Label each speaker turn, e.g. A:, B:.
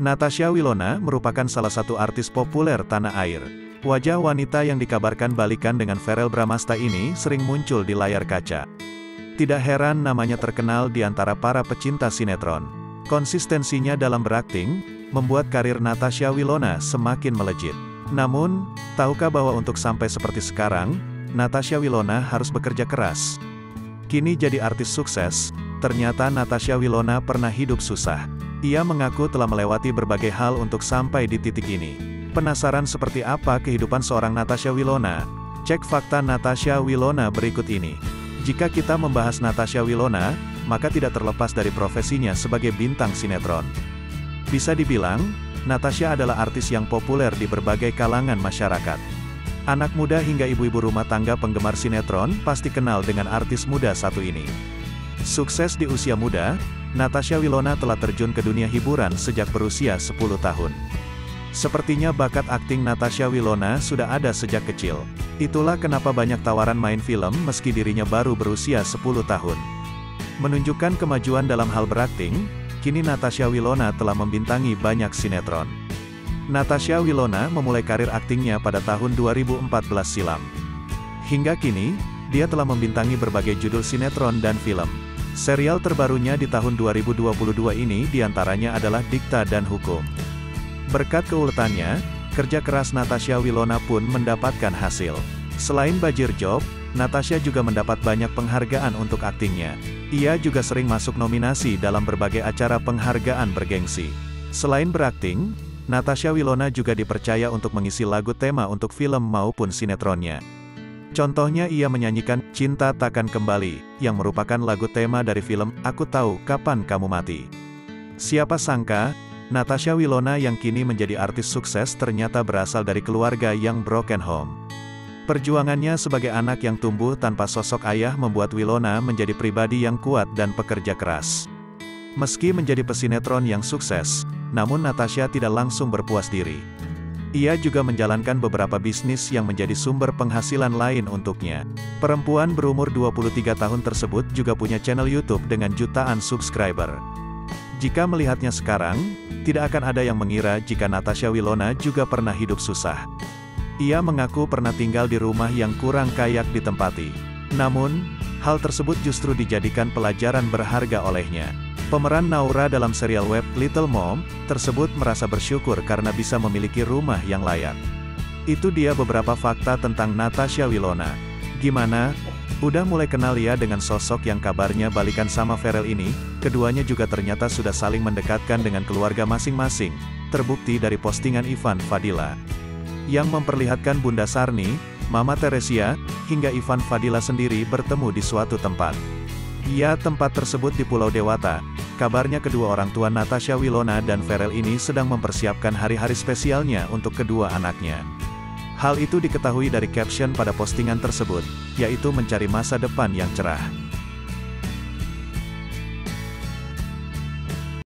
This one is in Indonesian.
A: Natasha Wilona merupakan salah satu artis populer tanah air. Wajah wanita yang dikabarkan balikan dengan Verel Bramasta ini sering muncul di layar kaca. Tidak heran namanya terkenal di antara para pecinta sinetron. Konsistensinya dalam berakting, membuat karir Natasha Wilona semakin melejit. Namun, tahukah bahwa untuk sampai seperti sekarang, Natasha Wilona harus bekerja keras. Kini jadi artis sukses, ternyata Natasha Wilona pernah hidup susah. Ia mengaku telah melewati berbagai hal untuk sampai di titik ini. Penasaran seperti apa kehidupan seorang Natasha Wilona? Cek fakta Natasha Wilona berikut ini. Jika kita membahas Natasha Wilona, maka tidak terlepas dari profesinya sebagai bintang sinetron. Bisa dibilang, Natasha adalah artis yang populer di berbagai kalangan masyarakat. Anak muda hingga ibu-ibu rumah tangga penggemar sinetron pasti kenal dengan artis muda satu ini. Sukses di usia muda, Natasha Wilona telah terjun ke dunia hiburan sejak berusia 10 tahun. Sepertinya bakat akting Natasha Wilona sudah ada sejak kecil. Itulah kenapa banyak tawaran main film meski dirinya baru berusia 10 tahun. Menunjukkan kemajuan dalam hal berakting, kini Natasha Wilona telah membintangi banyak sinetron. Natasha Wilona memulai karir aktingnya pada tahun 2014 silam. Hingga kini, dia telah membintangi berbagai judul sinetron dan film. Serial terbarunya di tahun 2022 ini di antaranya adalah Dikta dan Hukum. Berkat keuletannya, kerja keras Natasha Wilona pun mendapatkan hasil. Selain Bajir Job, Natasha juga mendapat banyak penghargaan untuk aktingnya. Ia juga sering masuk nominasi dalam berbagai acara penghargaan bergengsi. Selain berakting, Natasha Wilona juga dipercaya untuk mengisi lagu tema untuk film maupun sinetronnya. Contohnya ia menyanyikan Cinta Takkan Kembali, yang merupakan lagu tema dari film Aku Tahu Kapan Kamu Mati. Siapa sangka, Natasha Wilona yang kini menjadi artis sukses ternyata berasal dari keluarga yang broken home. Perjuangannya sebagai anak yang tumbuh tanpa sosok ayah membuat Wilona menjadi pribadi yang kuat dan pekerja keras. Meski menjadi pesinetron yang sukses, namun Natasha tidak langsung berpuas diri. Ia juga menjalankan beberapa bisnis yang menjadi sumber penghasilan lain untuknya. Perempuan berumur 23 tahun tersebut juga punya channel YouTube dengan jutaan subscriber. Jika melihatnya sekarang, tidak akan ada yang mengira jika Natasha Wilona juga pernah hidup susah. Ia mengaku pernah tinggal di rumah yang kurang kayak ditempati. Namun, hal tersebut justru dijadikan pelajaran berharga olehnya. Pemeran Naura dalam serial web Little Mom tersebut merasa bersyukur karena bisa memiliki rumah yang layak. Itu dia beberapa fakta tentang Natasha Wilona. Gimana? Udah mulai kenal ya dengan sosok yang kabarnya balikan sama Ferel ini? Keduanya juga ternyata sudah saling mendekatkan dengan keluarga masing-masing, terbukti dari postingan Ivan Fadila. Yang memperlihatkan Bunda Sarni, Mama Teresia, hingga Ivan Fadila sendiri bertemu di suatu tempat. Ya tempat tersebut di Pulau Dewata, Kabarnya kedua orang tua Natasha Wilona dan Ferel ini sedang mempersiapkan hari-hari spesialnya untuk kedua anaknya. Hal itu diketahui dari caption pada postingan tersebut, yaitu mencari masa depan yang cerah.